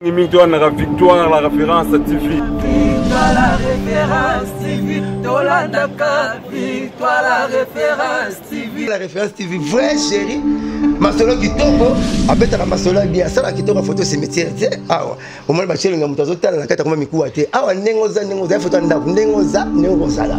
Mingi to na victoire la référence TV. Victoire la référence TV. Tolandaka victoire la référence TV. La référence TV vrai chérie. Masolo kitoko abetaka masolo bien asala kitoko photo cimetière te awa omoni bachelinga moto azotala na kati akoma mikuwa te awa ndenge oza ndenge oza foto ya ndako ndenge oza ndenge okozala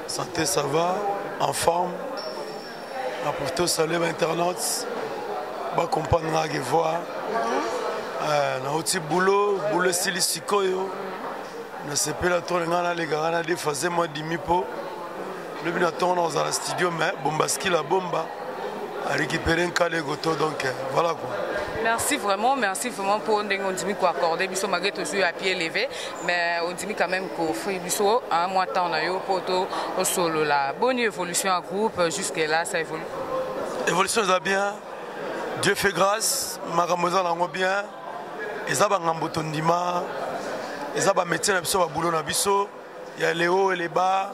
Santé ça va en forme na profite osalue bainternautes bacomprendre nga gevoir euh, nauti boulot boulot esili sikoyo nasepela to lenga nalekaka na defase mwa dimi mpo lobi na ntongo na kozala studio mais bombaski la bomba a récupéré nkale goto donc euh, voilà quoi merci vraiment merci vraiment mpo ndenge ondimi koaccorde biso malgré tozwi ya pied levé mais ondimi quand même kofuye biso un mois temps na yo mpo to osolola boni évolution ya groupe jusque là ça évolue évolution eza bien dieu fait grâce makambo eza nango bien eza bangambo tondima eza bamétier na biso babulo na biso ya leo eleba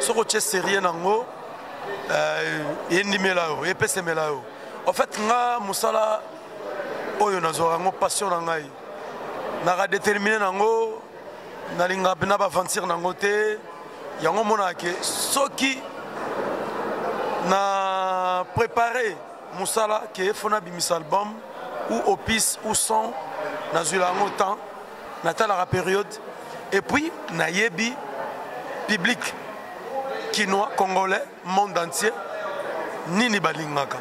soki otie serie nango eh, endimela yo epesemela yo en fait nga mosala oyo nazwaka yango passion na ngai naka détermine nango nalinga na baventure nango te yango omonaka ke soki na prépare mosala ke efona bimisa album ou opus ou son nazwila yango temps natalaka periode epuis nayebi public kinois congolais monde entier nini balingaka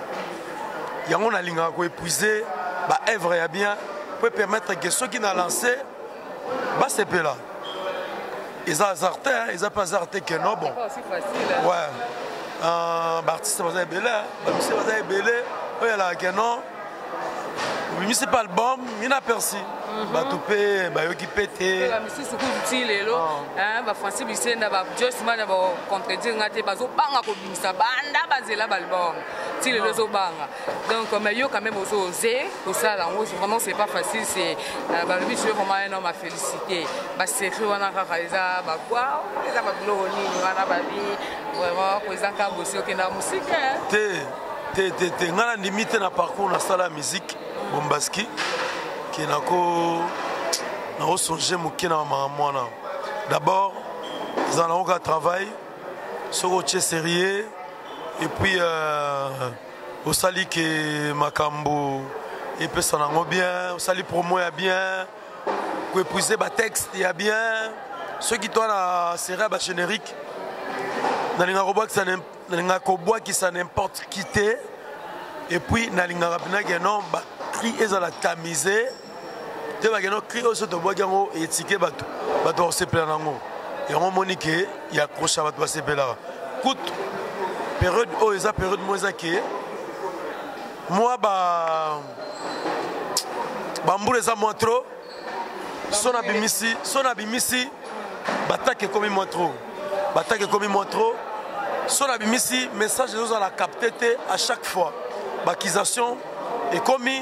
yango nalingaka koepuise baevre ya bien po epermettre ke soki na lance basepela eza hasard te eza mpe hasard te ke no bon ouais euh, baartiste baza ebele bamisi baza ebele oyo alaka ke no obimisi mpe album ye na persi mhm. bato mpe bayoki mpe te misusu kutu ti lelo ah. bafrancis bisenda bajosma na bacontredire nga te bazobanga kobimisa banda bazela baalbum ti lelo ah. ezobanga donc mais yo quand même ozo ose kosala yango vraiment c'est pas facile c'est euh, balobi soyo vraiment un homme à féliciter basecret wana kaka eza bakwa eza babiloko nini wana babi vraiment koeza nka bosi okenda mosika te te te te ngai nandimi te na parcours nasala ya miziki bombaski ke nako nakosonge moke na mama mwana d'abord eza nango kaka travail soki otie sérieux epuis euh, osali ke makambo epesa nango bien osali promo ya bien koepuise batexte ya bien soki to na sérieux ya bagénérique nalinga kobwakisa nalingaka kobwakisa n'importe qui te et puis nalingaka mpena ke non bacri ezala tamise te bake non cri oyo so tobwaki yango etike bato bato bakosepela na yango yango omoni ke ya krocha bato basepelaka kutu periode oyo eza periode moko eza ke mwa ba bambula eza mwa trop so nabimisi so nabimisi batake ekomi mwa trop batake ekomi mwa trop so nabimisi message ezozala capte te à chaque fois baccusation ekomi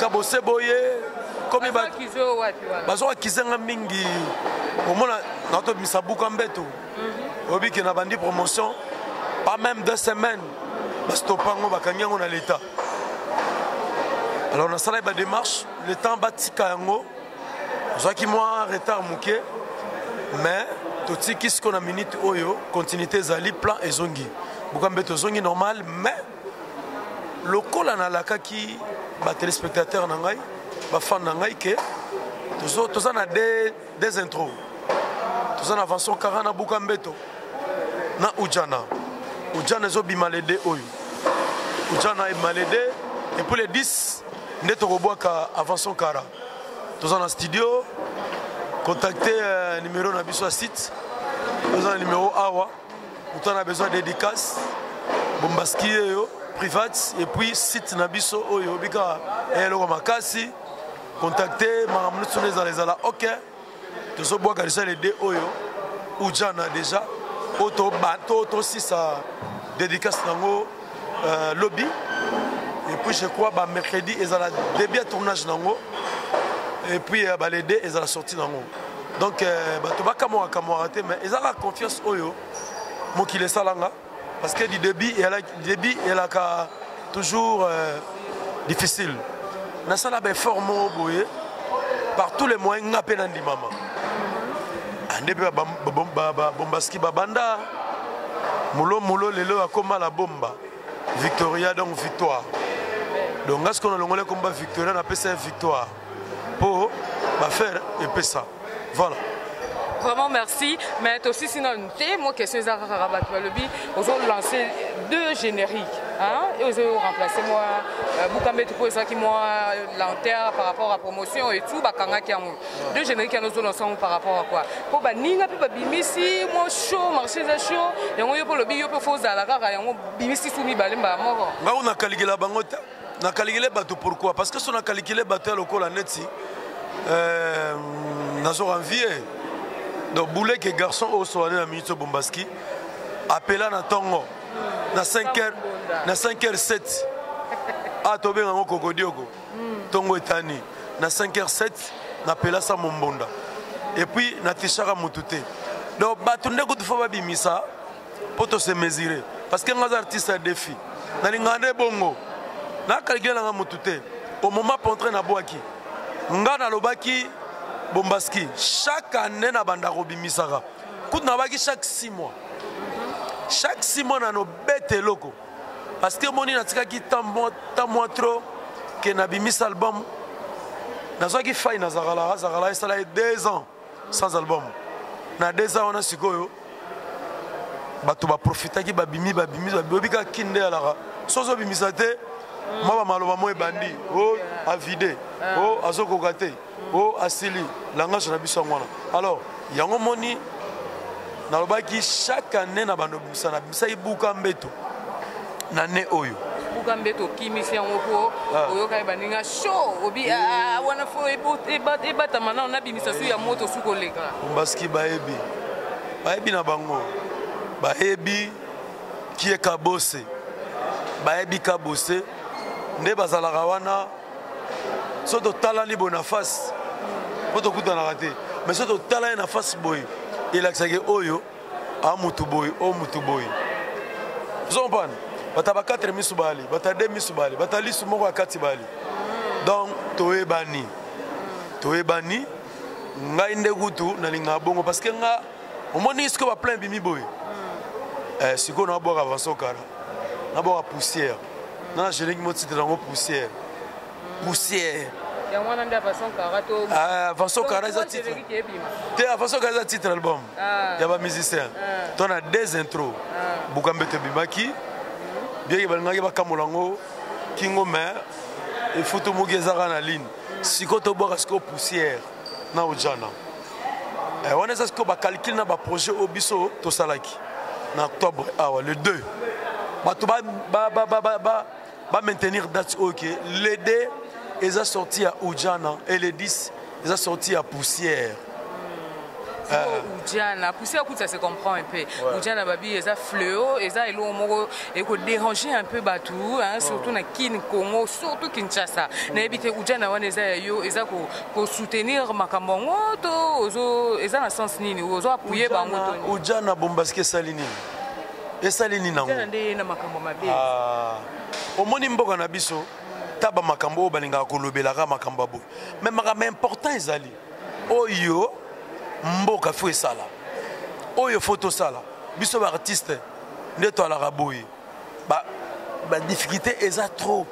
kabose boye ekomi bazo akize nga mingi omona natobimisa buka mbeto mhm. oyebi ke na bandi promotion pas même deux semaines bastopa yango bakangi yango na l'état alors nasalaki badémarche le temps batika yango ozwaki mwa retard moke mais totiki siko na minute oyo continuité ezali plan ezongi bokambe tozongi normal mais lokola nalakaki batelespectateur na ngai bafane na ngai ke toza na de des intros toza na Vincent Kara na Buka Mbeto na Ujana Ujana ezobima le 2 oyo Ujana ebima le 2 et puis le 10 nde tokobwaka à Vincent Kara toza na studio contacte euh, numéro na biso ya site toza na numéro awa moto na besoin dédicace bombaski yeyo private et puis site na biso oyo obika eloko makasi contacte makambo nyonso na ezala ezala ok tozobwaka deja le de oyo ujana deja oyo tosisa dédicace nango euh, lobby et puis je crois ba mercredi ezala début ya tournage nango et puis euh, balede ezala sorti nango donc euh, bato bakamwaka kamwaka te mais ezalaka confiance oyo mokili esalanga parce que du début début elaka toujours euh, difficile nasala baeffort moko boye par tous les moyens nga mpe nandimama ah, nde mpe babombaski babanda mulo mulo lelo akoma la bomba victoria donc victoire donc nga sikoyo nalongoli komba victoria napesa ye victoire po ba faire epesa voilà vraiment merci mais tosisi nanu te mwa question eza kaka bato balobi ozo lance deux générique et ozo remplacer mwa euh, bukambetu mpo ezalaki mwa lenteur par rapport à promotion et tout bakangaki yango deux générique yango ozo lance yango par rapport à quoi mpo baninga mpe babimisi mwa chaud marché eza chaud yango yo mpo olobi yo mpe fo ozala kaka yango bimisi su mibale mbala moko ngai ona kalikela bango te na kalikile bato pourquoi parce que so na kalikile bato ya lokola neti euh, nazoka vie donc bouleke garçon oyo solane na minute obombaski apela na ntongo na 5 heures na 5 heures 7 a tobenga yango kokodiogo ntongo etani na 5 heures 7 napela sa mombonda epuis natishaka motu te donc bato nde kutu fo babimisa mpo to se mesurer parce que nga aza artiste ya défi nalingaka nde bongo nakalkile nanga motu te au moment contre nabwaki nga nalobaki bombaski chaque année na banda kobimisaka kutu nabaki chaque 6 mois chaque 6 mois nano bete eloko parce que moni natikaki temps mwa trop ke nabimisa album nazwaki fai na zakala zakala esala ye 2 ans sans album na deux ans wana sikoyo bato baprofitaki babimi babimi baboyebi kaka kin nde alaka so ozobimisa te mwa bamaloba mo ebandi o oh, avide ah. o oh, azokoka te o oh, asili langage na biso yango wana alors yango moni nalobaki chaque année na bando bimisa na bimisaki buka mbeto na ne oyo buka mbeto okimisi yango po ah. oyokaki baninga sho obi ah, ah, wana fo ebatama nao nabimisa su ya moto su koleka baski bayebi bayebi na bango bayebi kie kabose bayebi kabose nde bazalaka wana so totalani boye na face mpo tokutanaka te mais so totala ye na face boye elakisaki oyo amutu boye o mutu boye ozompana bata ba 4 misu bali bata 2 misu bali bata lisu moko ya kati bali donc toyebani toyebani ngai nde kutu nalingaka bongo parce que nga omoni sikoyo baplan ebimi boye eh, sikoyo nabwaka vansokara nabwaka poussière nga na jelingi mo titre yango poussière poussière yango wana nde avanson kara to ah, avanson kara eza titre te avanson kara eza titre album ah. ya bamusicien ah. to na deux intro buka mbeto ebimaki mhm. bieke balingaki bakamola yango kingo mais efutu moki ezaka na ligne sikoyo tobwaka sikoyo poussière na ojana eh, wana eza sikoyo bacalcule na baprojet oyo biso tosalaki na octobre awa le 2 bato bamaintenir date oyo ke le 2 eza sorti ya ujana et le 10 eza sorti ya poussière ujana poussière kutu ça se comprend un peu ujana babi eza fleo eza eloko moko ekoderange un peu bato surtout na kin congo surtout kinshasa nayebi te ujana wana eza ya yo eza ko soutenir makambo yango to ozo eza na sens nini ozo appuyer bango to nini ujana bombaski esali nini esali nini nango ujana nde na makambo mabe ah omoni mboka na biso taba makambo oyo balingaka kolobelaka makambo ya boye me makambo important ezali oyo mboka fo esala oyo fo tosala biso baartiste nde toalaka boye ba, ba difficulté eza trop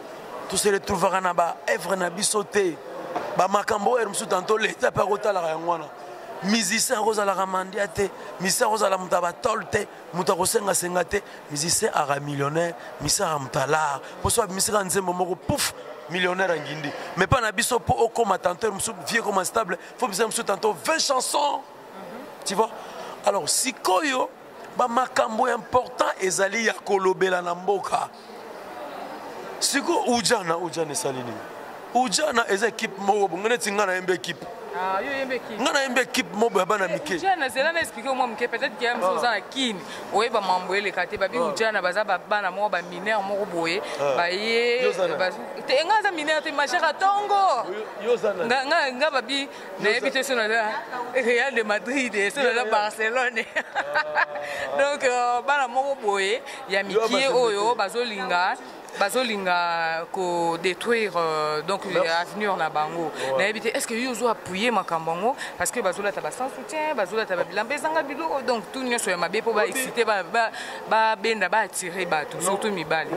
to se retrouvaka na ba œuvre na biso te ba makambo oyo mosusu tanto leta mpe akotalaka yango wana musicien akozalaka mandia te musicien akozala moto ya batole te moto akosengasenga te musicien aka millionnaire musicien aka moto alar mpo so abimisaka nzembo moko pouf millionnaire ya ngindi mais mpa na biso mpo okoma tanteur mosusu vie ekoma stable fo musicien mosusu tanto 20 chansons tu vois alors sikoyo ba makambo important ezali ya kolobela na mboka siko ujana ujana esali nini ujana eza ekipe moko bongo neti ngai nayembi ekipe ah, ngai nayembi ekipe moko ya bana mike nazela na explike mwa moke peut-être ke mosu ah. oza na kini oyeba mambo eleka te babi ah. ujana baza bana moko baminere moko boye baye te ngai aza minere te machera tongo ngai babi nayebi te soki naza real de madrid eh, soki naza barcelone donc euh, bana moko boye ya mikie oyo bazolinga bazolinga kodétruire euh, donc avenir na bango nayebi te est ce que yo ozo appuye makambo yango parce que bazolata ba sans soutien bazolata ba bilamba ezanga biloko donc tout nyonso ya mabe mpo baexcite babenda baattire bato surtout mibali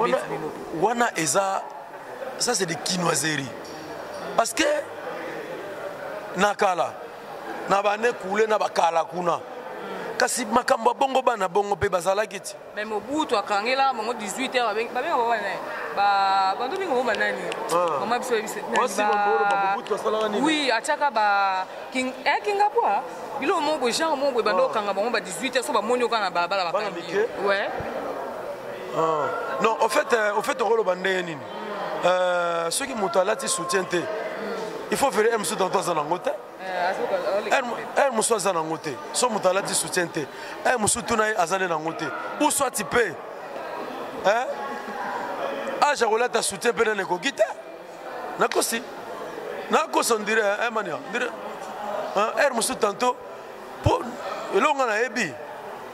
wana eza ça c'est des kinoiseries parce que na kala na bane kule na bakala kuna kasi makambo ya bongo bana bongo mpe bazalaki ti mais mobutu akangela bango 18 heures babenga bango banani bandomingo bango banani ah. mama biso oui atiaka ba King, eh, kingabwa biloko moko boye genre moko boye banda ah. okanga bango ba 18 so bamoni oka na balabala bakangi ouais. ah. non au fait euh, au fait okoloba ndenge nini euh, soki moto alati soutien te hmm. il faut vere eh, mosusu tanto aza nango te r mosusu aza nango te so moto alati soutien te r mosusu tuna ye aza nde nango te ou soit mpe age akolata soutien mpe nani ekoki te nakosi nakosa ondire emania eh, ndire heure eh, mosusu tanto mpo eloko nga nayebi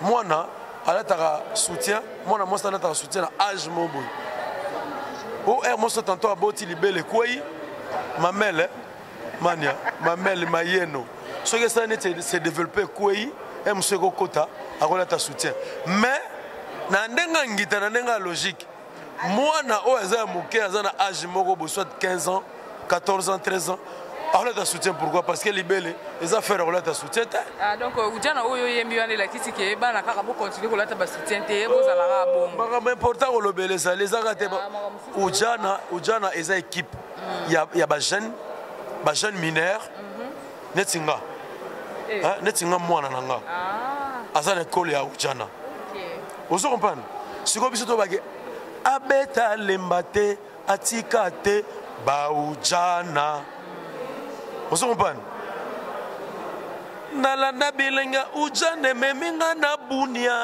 mwana alataka soutien mwana mwasi alataka soutien na age moko boye o heure mosusu tanto aboti libele ekwei mamele eh, mania mamele mayeno soki esala neti se développe ekwei e mosusu ekokota akolata soutien mais na ndenge ya ngita na ndenge ya logique mwana oyo aza ya moke aza na age moko bo soit 15 ans 14 ans 13 ans akolata soutien pourquoi parce que libele eza faire akolata soutien te ah, donc ujana euh, oyo oyembi wana elakisi ke bana kaka bocontinue kolata basoutien te ye bozalaka oh, bongo makambo important kolobela ezali ezaka te ah, ujana ujana eza équipe ya bajeune bajeune mineur neti nga eh. hein, neti nga mwana na nga ah. aza na ekolo ya ujana ozo comprendre sikoyo biso tobake abeta alemba te atika te baujana ozo comprendre nalanda bilenga ujana ememi nga na bunia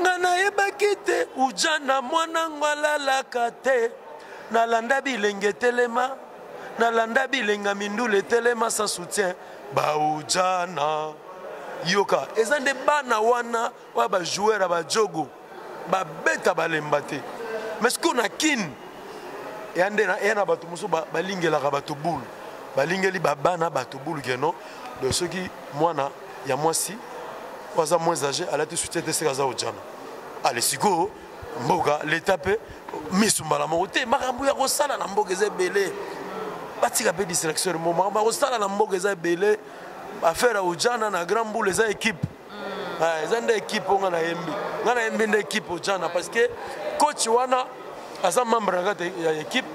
nga nayebaki te ujana mwana ngo alalaka te nalanda bilenge telema nalanda bilenga mindule etelema sa soutien baujana yoka eza nde bana wana oyo bajoueur ya bajogo babeta balemba te mais sikoyo na kine eya nde eya na bato mosusu balingelaka bato bulu balingeli babana bato bulu keno donc soki mwana ya mwasi oyo aza moins age alati soutien te seke aza ojana ale sikoyo mboka leta mpe misu mbala moko te makambo ya kosala na mboka eza ebele batika mpe distraction mo makambo ya kosala na mboka eza ebele affaire ya ojana na grand boule eza équipe mm. ah, eza nde équipe oyo nga nayembi nga nayembi nde équipe ojana parce que coach wana aza membre na kati ya équipe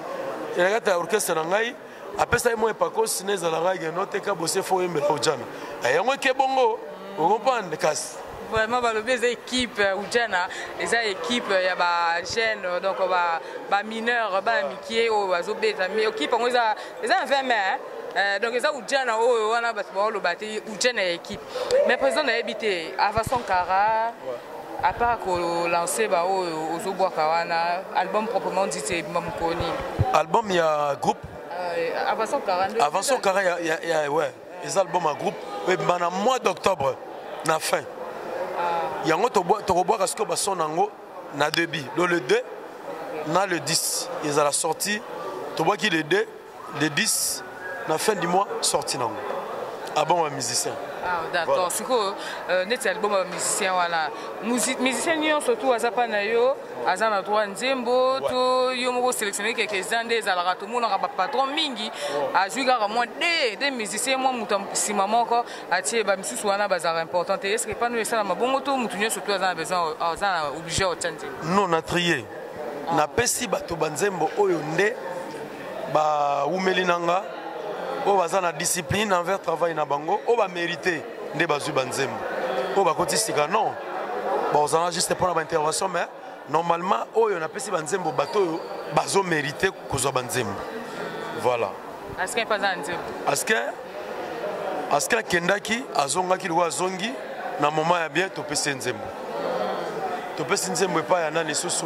na kati ya orchestre na ngai apesa ye mwa epakosi na ezala ngai geno te kabose fo oyembela ojana eh, yango eke bongo okompande kasi vraiment balobi eza équipe euh, ujana eza équipe euh, ya ba jeune euh, donc ba ba mineur bana mikie oyo bazobeta mais équipe yango eza eza na 20 mai Euh, donc eza ujana oyo wana bato baoloba te ujana ya équipe mais président nayebi te avason kara À part ko lancer ba oyo ozo bwaka wana album proprement dit c'est Bimba Mukoni. Album ya groupe euh, Avant son Kara. Avant son Kara ya, ya, ya ouais. Les albums à groupe mais bana mois d'octobre na fin. Ah. Yango to ko bwaka siko ba son nango na début. Donc le 2 na le 10 ils à la sortie to bwaki le 2 de 10 na fin du mois sorti nango album ah ya musicien ah, d'accord sikoyo euh, neti album ya musicien wana musicien nyonso tu aza mpa na yo aza na droit nzembo to yo moko oselectionne keke eza nde ezalaka tomonaka bapatron mingi azwi kaka mwa de de musicien mwa moto nsima moko atie bamisusu wana bazalaka important te eske mpano esala mabongo to motu nyonso tu aza na besoin aza na oblige otya nzembo non na trie ah. napesi bato banzembo oyo nde bawumeli na nga oyo baza na discipline envers travail na bango oyo bamérite nde bazwi banzembo oyo bakoti sika non bakozala juste mpo na baintervention mais normalement oyo napesi banzembo bato oyo bazomérite kozwa banzembo voilà aske mpe aza na nzembo aske aske akendaki azongaki lokola azongi na moment ya bien topesi ye nzembo topesi nzembo epai ya nani lisusu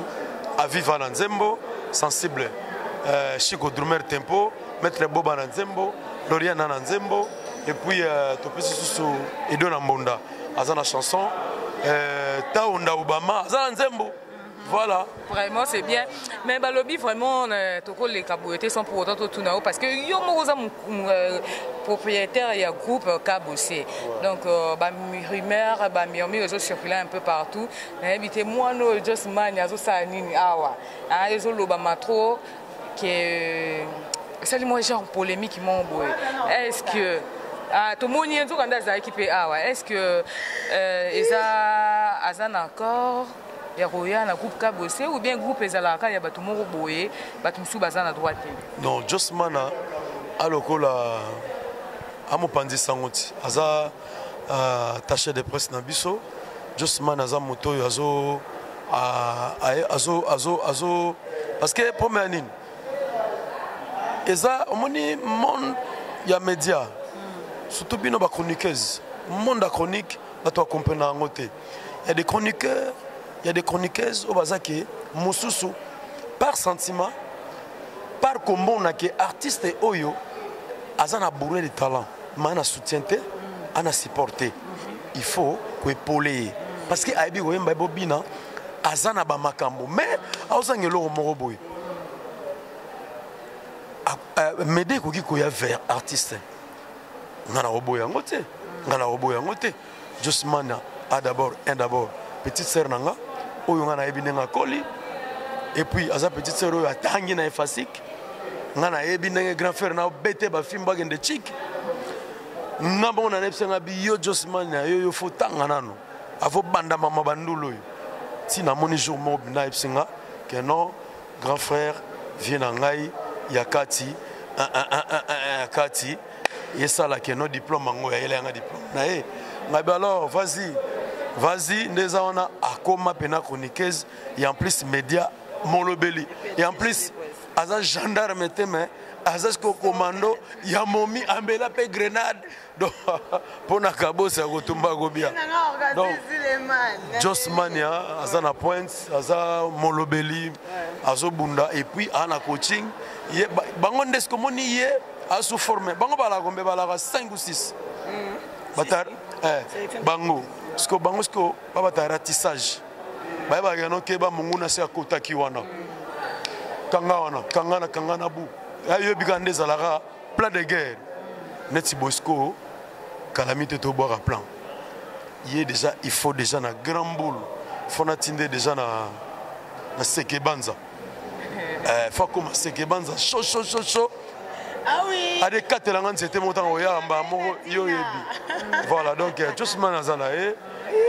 aviva na nzembo sensible euh, chico drumer tempo maître boba na nzembo loriana na nzembo et puis euh, topesi susu edo na mbonda aza na chanson euh, taonda obama aza na nzembo voilà vraiment c'est bien mais balobi vraiment euh, tokoleka boye te sans pour autant totuna yo parce que yo moko oza euh, propriétaire ya groupe kabose donc euh, bamurumeur bamurmure ezocircule un peu partout nayebi te mwana oyo josmani azosala nini awa ah ezo loba ma trop que esali mwa genre polémique moko boye est ce que ah, tomoni ye nzoka nde azalaki mpe awa ah est ce que euh, eza aza na accord ya koya na groupe kabose ou bien groupe ezalaka kaka ya bato moko boye bato mosusu baza na droit te non josmana alokola amopanzi sango ti aza attaché de presse na biso josman aza moto oyo azo azo azo azo parce que problème ya nini eza omoni monde ya média surtout bino ba chroniqueuse monde ya chronique bato bakomprena yango te ya des chroniqueurs ya des chroniqueuses oyo baza ke mosusu par sentiment par komona ke artiste oyo aza na bourre de talent ma na soutien te ana support te il faut koepole ye parce que ayebi koyemba ye bobina aza na bamakambo mais aozanga eloko moko boye mede ekoki koya vers artiste nga na koboya yango te nga na koboya yango te Josmana a d'abord un d'abord petite sœur na nga oyo nga nayebi ndenge akoli et puis aza petite sœur oyo atangi na efasique nga nayebi ndenge grand frère na obete bafilme bakende chik nga bongo na nayebisa nga bi yo josmania yo yo fo tanga nano afo banda mama bandulu oyo ti namoni jour moko bina ayebisi nga ke non grand frère vie na ngai ya kati ya kati esala ke no diplome yango yayela yanga diplome na ye ngai be alors vas-y vas-y nde eza wana akoma mpena chroniqueuse et en plus média molobeli et en plus aza gendarme te mais aza siko commando ya momi ambela mpe grenade donc mpo na kabosi ya kotumba kobia donc josmania aza na pointe aza molobeli azobunda et puis aa na coaching ye bango nde sikomoni ye asu forme bango balaka kombe balaka 5 ou 6 mm. bata eh, bango siko bango siko babata ratissage bayebaka yano keba monguna se akotaki wana kanga wana kanga na kanga na bu ayebi kaka nde ezalaka plan de guerre neti bosco kalami te tobwaka plan ye déjà il faut déjà na grand boule fo natinde déjà na, na seke banza eh, fakoma seke banza shoshoshosho ah adekatela nga nzete moko ntango oyaka mbaa moko yo oyebi voilà donc eh, josman aza na ye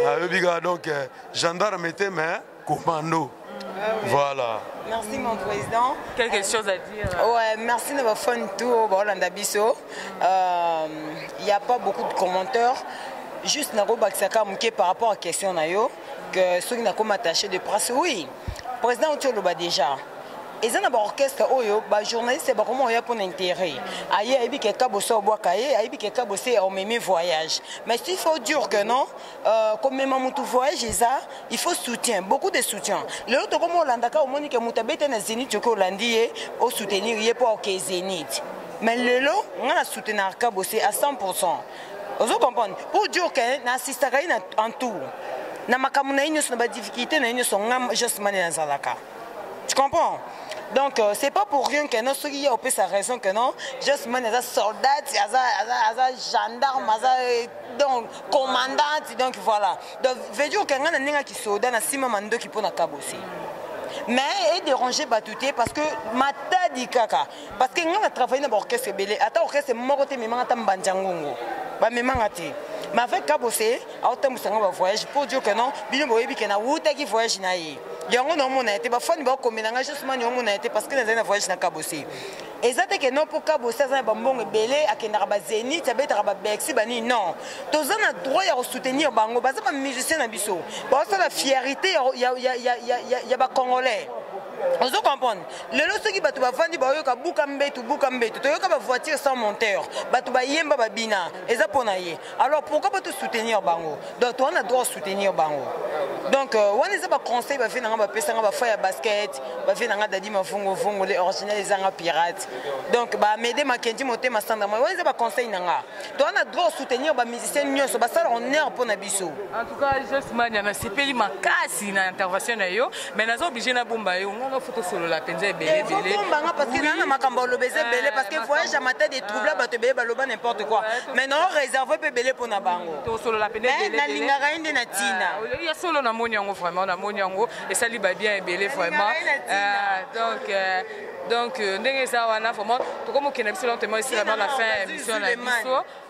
ayebi kaka donc eh, gendarme te mais commando Ah voilà. Merci mon président. Quelque euh, chose à dire euh? Ouais, merci de votre phone tour, Bolanda Bisso. Il euh, n'y a pas beaucoup de commentaires. Juste, Naro Baksaka Mouké par rapport à la question. que soki nakoma attaché de presse oui président oti oloba déjà eza na baorchestre oyo bajournaliste bakoma oya mpo na intérêt aye ayebi ke kaboso obwaka ye ayebi ke kabose omemi voyage mais s'il faut dire que non euh, komema motu voyage eza il faut soutien beaucoup de soutien lelo tokoma olandaka omoni ke moto abeta na zénith oke olandi ye osoutenir ye mpo oke zénith mais lelo ngai na soutenir kabose à 100 ozo comprendre pour dire que na assistaka ye na en tout na makambo na ye nyonso na badifficulté na ye nyonso nga josmane nazalaka tu comprends donc euh, c'est pas pour rien que non soki ye opesa raison que non josmane aza soldate aza, aza, aza gendarme aza euh, donc commandante donc voilà donc veut dire que nga na ndenge ya kisoda na nsima mandoki mpo na kabosi mais edérange bato te parce que matadi kaka parce que nga na travaille na ba orchestre ebele ata orchestre moko te memanga ata mbanja ngongo bamemanga te mais avec kabose aotambwisa nga bavoyage pour dire que non bino boyebi ke nawutaki voyage na ye yango naomona ye te bafani baokomela nga justement naomona ye te parce que nazali na voyage na kabose eza te ke non mpo kabose aza na bambongo ebele akendaka bazenit abetaka babexi banini non toza na droit ya kosoutenir bango baza bamusicien na biso baosala fierité ya bacongolais ozo comprendre lelo soki bato bavandi bayoka buka mbetu buka mbetu toyoka bavoiture sans monteur bato bayemba babina eza mpo na ye alors pourquoi pas tosoutenir bango donc toa na droit soutenir bango donc euh, wana eza baconseil bavie na nga bapesa nga bafa ya basket bavie na nga dadi mavungovungo le original eza nga pirate donc baamede makendi motema sanda moi wana eza baconseil na nga toa na droit soutenir bamusicien nyonso basala honneur mpo na biso en tout cas josmania nasepeli makasi na intervention na yo mais naza oblige nabomba yo nga nga foto solola mpenza ebele ebeleomba nga parce que naa na makambo oloba eza ebele parce que voyage ya mata de trouble bato ebele baloba n'importe quoi mais nao réserve mpe ebele mpo na bango tosolola mpenza ebele nalingaka ye nde na ntina ya solo namoni yango vraiment namoni yango esali babien ebele vraiment donc donc ndenge eza wana vraiment tokomi okenda biso lentement esilama na fin ya émission na biso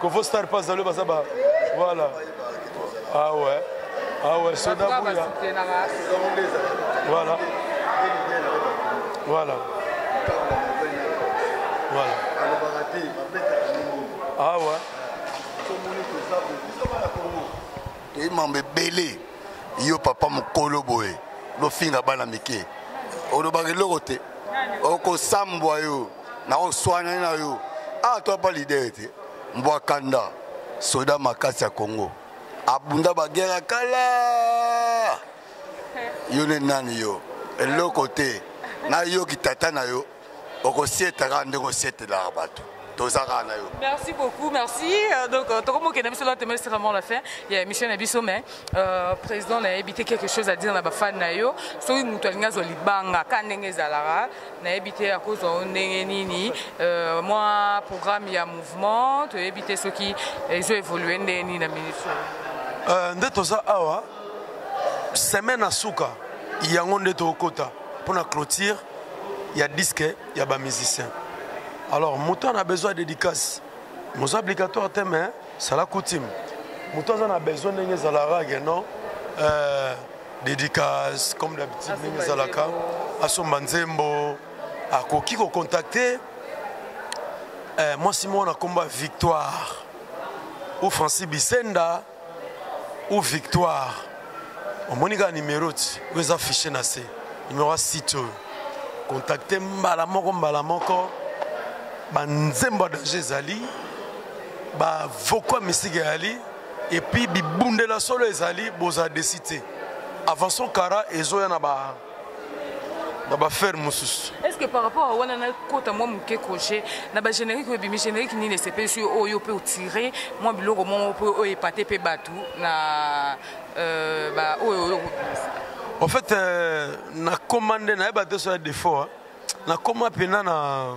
Kovo Star pas zalo baza ba voilà. Ah ouais. Ah ouais, soda bouya. Voilà. Voilà. Voilà. Ah ouais. toyei mambo ebele yo papa mokolo boye lofinga bana mike olobaka eloko te okosambwa yo naoswana na yo awa ah, toapa lidere te mbwa kanda soda makasi ya congo abunda bagere ya kala yo ne nani yo eloko te nayoki tata na yo okosietaka ndenge osietelaka bato toza kaka na yo merci beaucoup merci euh, donc euh, tokomokenda biso late mesi vraiment la fin ya émission na biso mais euh, président nayebi te quelque chose à dire na bafane na yo soki moto alingi azwa libanga ka ndenge ezalaka nayebi te akozwa yo ndenge nini euh, mwa programme ya mouvement toyebi te soki ezo évolue ndenge nini na ministre euh, nde toza awa semaine na suka yango nde tokokota mpo na clôture ya disque ya bamusicien alors moto ana besoin ya dédicace moza obligatoire te mais sala coutume moto aza na besoin ndenge ezala rage non euh, dédicace comme d'habitude ndenge ezalaka asomba nzembo akoki kocontacte euh, mwasi moko na nkombo ya victoire ou francis bisenda ou victoire omoni kaka nimero ti oyo eza fiche na se nimero ya site oyo kontakte mbala moko mbala moko banzembo ya danger ezali bavoko ya misiki ezali epuis bibundela solo ezali bozala desi te avanson kara ezoya na ba na bafere mosusu estce par rapport a wana nakota mwa moke crochet na bagénérique oyo ebimi générique nini esepelisi yo oyo mpe otire mwa biloko moko mpe oyo epate mpe bato na euh, baoyo oyo okobimisa en fait euh, nakoma nde nayeba te so ya défaut nakoma mpena na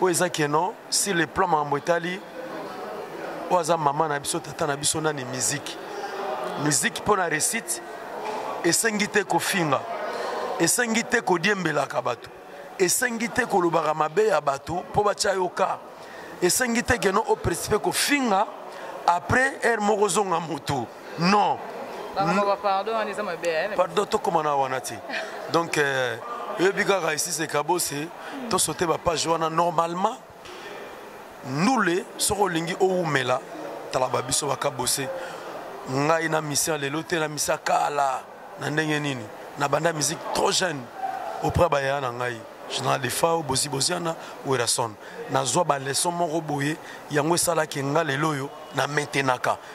oyo eza keno sur le plan makambo etali oyo aza mama na biso tata na biso nani miziki miziki mpo na réussite esengi te kofinga esengi te kodiembelaka bato esengi te kolobaka mabe ya bato mpo batya yo kar esengi te keno opresipe kofinga après heure moko ozonga motu non pardon tokoma na wana te donc euh, oyebi kaka esise kabose tosote bapage wana normalement ndule soki olingi owumela tala babiso bakabose ngai na misia lelo te na misia kala na ndenge nini nabanda musique trop jeune auprès bayaya na ngai général defao bozi boziana werrason nazwa baleson moko boye yango esalaki nga lelo oyo na maintenaka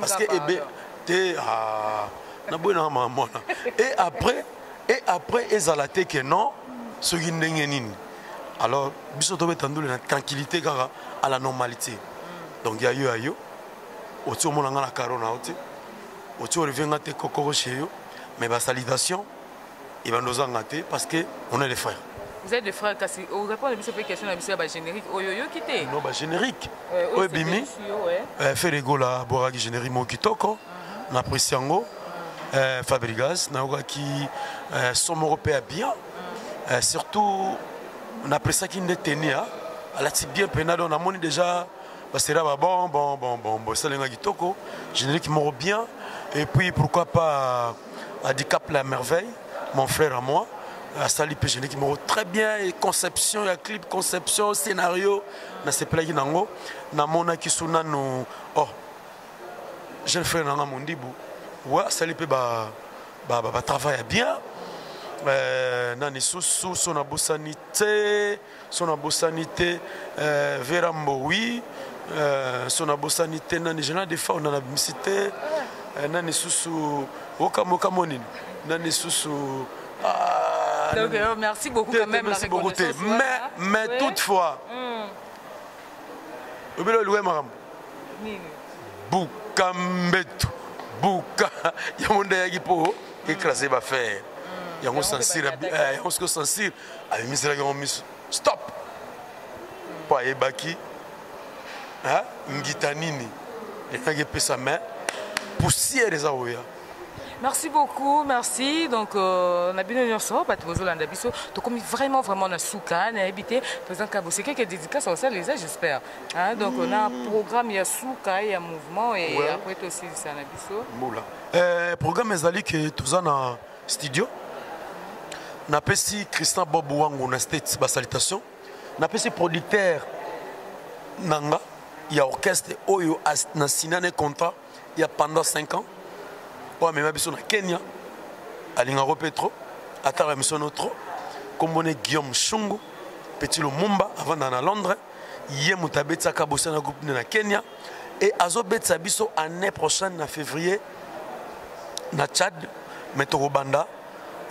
parce que ebe eh te ah, na boye na mama mwana et après et après ezala te que non soki ndenge nini alors biso tobeta ndule na tranquillité kaka à la normalité donc ya yo ya yo oti omona nga na caro na yo te oti orive nga te kokoko chez yo mais basalidation ebanda ozanga te parce que on a les frères vous êtes des frères kasi orépondre biso mpe question na biso ya bagénérique oyo oyoki te no bagénérique oyo ebimi feregola bwakaki générique moko kitoko na apprécie yango euh, fabrigas nayokaki euh, son moko mpe ya bien euh, surtout na appréciaki nde teni ya alati bien mpena donc namoni déjà basera ba bon bon bon bon bon esalengaki kitoko générique moko bien et puis pourquoi pas Handicap la merveille, mon frère à moi. asali mpe géniki moko très bien et conception ya clip conception scénario nasepelaki na yango namonaki so nano oh jeune frère na nga mondibu we asali mpe batravail ya bien euh, na lisusu so nabosani te so na bosani te euh, vera mbowi euh, so na bosani te nani jena defa ona na bimisi te euh, nani susu okambo okambo nini nani susu ah, Donc, euh, merci beaucoup quand même merci beaucoup te mais mais oui. toutefois hmm. obele oluwe makambo buka mbetu buka yango nde yaki mpo ekrase bafere yango sansire yango siko sansire abimiselaki yango miso stop mpo ayebaki ngita nini elingaki epesa mai poussière eza koya merci beaucoup merci donc euh, na bino nyonso bato bozolanda biso tokomi vraiment vraiment na suka nayebi te président kabose keke dédicace osala eza j'espère donc mm. na programme ya suka ya mouvement e après tosilisa na biso mbula eh, programme ezali ke toza na studio napesi christian bob wangu na states basalitation napesi producteur na nga ya orchestre oyo na sina ne contrat ya pendant 5 ans oyo amema biso na kenya alingako mpe trop atala biso no trop nkombo ne guillaume shungu petit lumumba avanda na londres ye moto abetisaka bosana groupe nde na kenya et azobetisa biso année prochaine na février na tchad mais tokobanda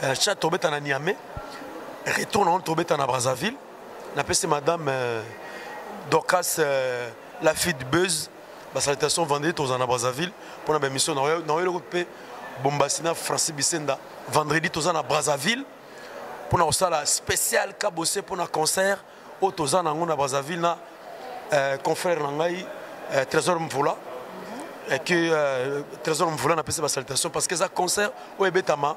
euh, tchad tobeta na niamey retour na wana tobeta na brazzaville napesi madame euh, dorcas euh, la fille de buzz basalutations vendredi tozala na brazzaville mpona baémission naoyeloko mpe bombasi na francis bisenda vendredi toza na brazzaville mpona kosala spécial kabose mpona concert oyo toza nango na Brazzaville na euh, confrère na ngai euh, Trésor Mvula et que euh, Trésor Mvula na pese ba salutation parce que ça concert oyo ebetama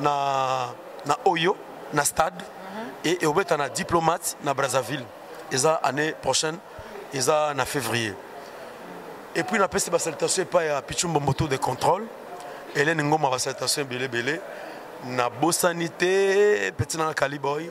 na na Oyo na stade mhm. et obeta na diplomate na Brazzaville eza année prochaine eza na février et puis na pese ba salutation epai ya Pichumbo Moto de contrôle Hélène Ngoma ba salutation ebele ebele na bosani te petit na Kaliboy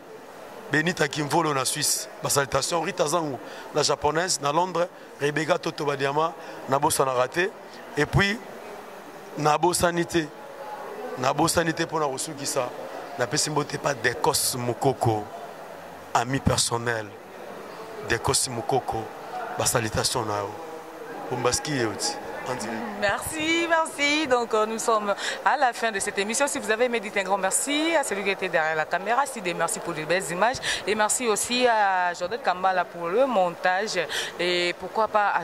benita kimvolo na suisse basalutation rita zangu la japonaise na londres rebeka toto badiama nabosanaka te epuis nabosani te nabosani te mpo na kosukisa napesi mbote pa decos mokoko ami personnel decos mokoko na yo bah, qui est Merci, merci. Donc euh, nous sommes à la fin de cette émission. Si vous avez aimé, dites un grand merci à celui qui était derrière la caméra. Si merci pour les belles images. Et merci aussi à Jordan Kambala pour le montage. Et pourquoi pas à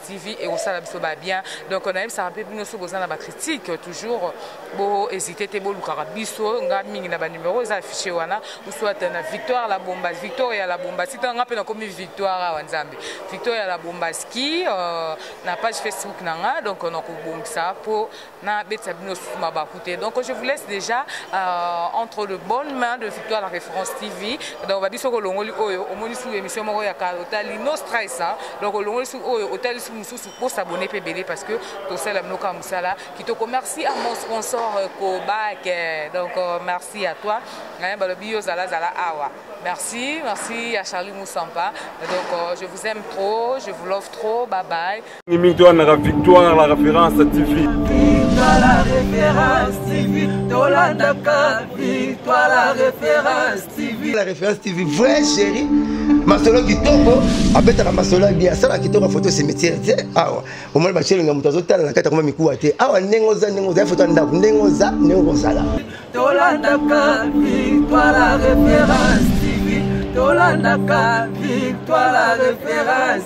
TV ekosala biso ba bien donc nayebisaka mpe bino soki boza na bacritique toujours bohésite te bolukaka biso nga mingi na banumero eza affiche wana uswat na victoire la bombas victoire ya la bombasi ntango nga mpe nakomi victoire awa nzambe victoire ya la bombaski euh, na page facebook na nga donc nakobongisa mpo na betisa bino susu mabaku te donc je vous laisse déjà euh, entre le bonne main de victoire la référence tv donc babi soki olongoli oyo omoni suku émission moko ya kala otali no stress hein? donc olongoli suku oyo otali suku mosusu bosabone mpe ebele parce que tosala bino kaka mosala kitoko merci à mon sponsor euh, kobac euh, donc euh, merci à toi hein? balobi yo zala zala awa merci merci à charlie moussampa donc euh, je vous aime trop je vous love trop bye bye mingi tolandaka victoire la référence tv victoire la référence tv tolandaka victoire la référence tv la référence tv vrai chéri masolo kitoko abetaka masolo ya bien asalaka kitoko ya foto cimetière te awa omoni bacelinga moto azotala na kati akoma mikuwa te awa ndenge oza ndenge oza ya foto ya ndako ndenge oza ndenge okozala tolandaka victoire la référence tv tolandaka victoire la référence